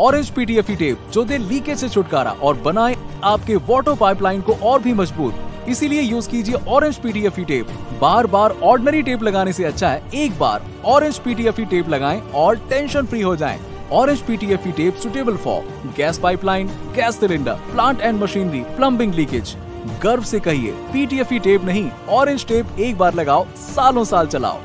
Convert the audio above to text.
Orange PTFE tape जो दे leakage से छुटकारा और बनाए आपके वाटर पाइपलाइन को और भी मज़बूत। इसीलिए यूज़ कीजिए ऑरेंज पीटीएफई टेप बार बार ऑर्डनरी टेप लगाने से अच्छा है, एक बार ऑरेंज पीटीएफई टेप लगाएँ और टेंशन फ्री हो जाएँ। Orange PTFE tape suitable for gas pipeline gas cylinder plant and machinery plumbing leakage गर्व से कहिए पीटीएफई टेप नहीं ऑरेंज टेप एक बार लगाओ, सालों साल चलाओ।